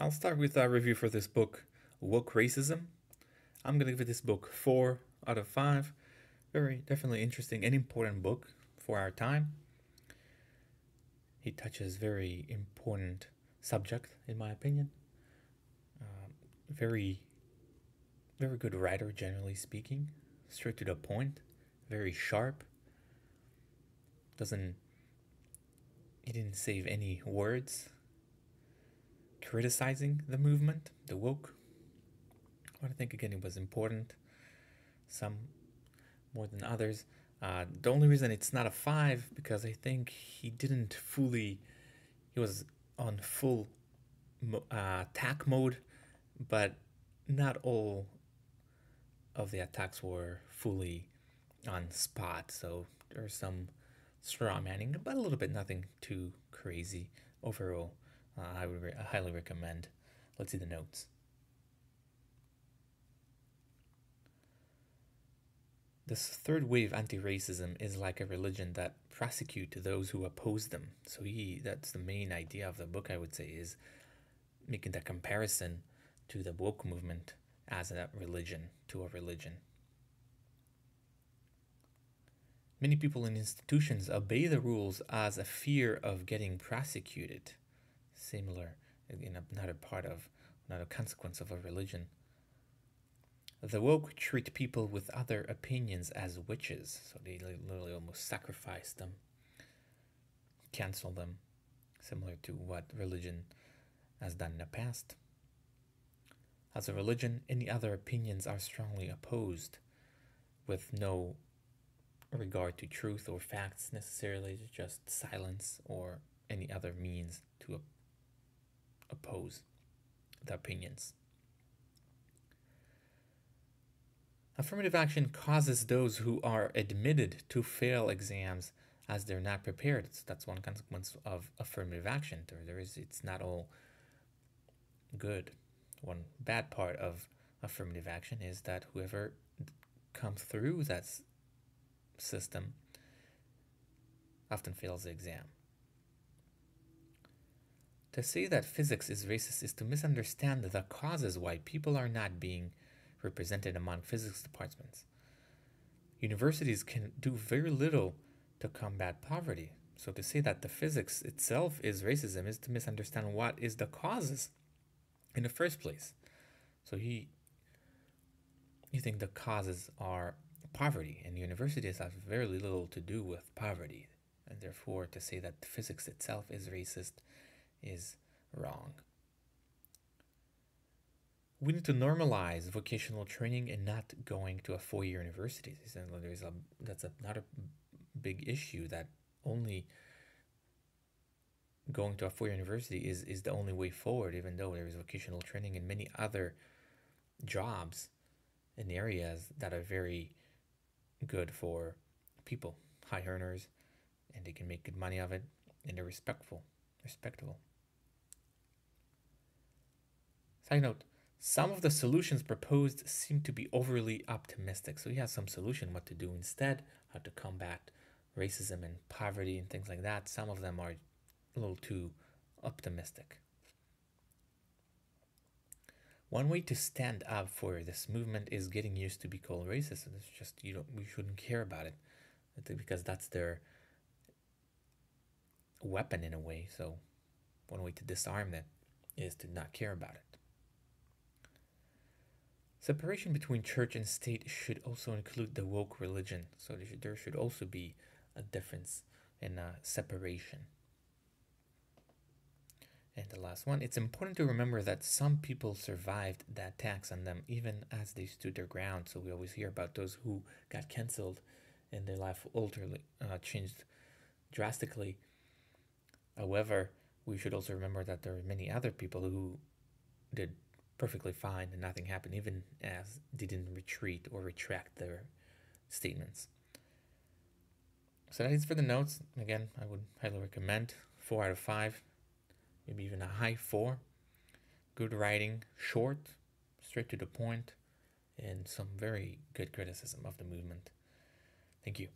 I'll start with a review for this book, Woke Racism. I'm gonna give this book four out of five. Very definitely interesting and important book for our time. He touches very important subject, in my opinion. Um, very, very good writer, generally speaking. Straight to the point. Very sharp. Doesn't. He didn't save any words criticizing the movement, the woke. But I think again it was important. Some more than others. Uh, the only reason it's not a five because I think he didn't fully. He was on full uh, attack mode, but not all of the attacks were fully on spot. So there's some straw manning, but a little bit nothing too crazy overall. Uh, I would re- highly recommend. Let's see the notes. This third wave anti-racism is like a religion that prosecute those who oppose them. So he that's the main idea of the book I would say is making that comparison to the woke movement as a religion to a religion. Many people in institutions obey the rules as a fear of getting prosecuted similar in another part of another consequence of a religion. The woke treat people with other opinions as witches, so they literally almost sacrifice them, cancel them, similar to what religion has done in the past. As a religion, any other opinions are strongly opposed, with no regard to truth or facts necessarily, just silence or any other means to oppose the opinions. Affirmative action causes those who are admitted to fail exams as they're not prepared. So that's one consequence of affirmative action. There, there is it's not all good. One bad part of affirmative action is that whoever comes through that system often fails the exam. To say that physics is racist is to misunderstand the causes why people are not being represented among physics departments. Universities can do very little to combat poverty. So to say that the physics itself is racism is to misunderstand what is the causes in the first place. So he you think the causes are poverty and universities have very little to do with poverty. And therefore to say that physics itself is racist is wrong. We need to normalize vocational training and not going to a four-year university. There's a that's a, not a big issue that only going to a four-year university is, is the only way forward, even though there is vocational training and many other jobs in areas that are very good for people, high earners, and they can make good money of it, and they're respectful, respectable. Side note, some of the solutions proposed seem to be overly optimistic. So he has some solution what to do instead, how to combat racism and poverty and things like that. Some of them are a little too optimistic. One way to stand up for this movement is getting used to be called racist. It's just you don't we shouldn't care about it because that's their weapon in a way. So one way to disarm that is to not care about it. Separation between church and state should also include the woke religion. So there should, also be a difference in uh, separation. And the last one, it's important to remember that some people survived the attacks on them even as they stood their ground. So we always hear about those who got cancelled and their life altered, uh, changed drastically. However, we should also remember that there are many other people who did perfectly fine and nothing happened, even as they didn't retreat or retract their statements. So that is for the notes. Again, I would highly recommend four out of five, maybe even a high four. Good writing, short, straight to the point, and some very good criticism of the movement. Thank you.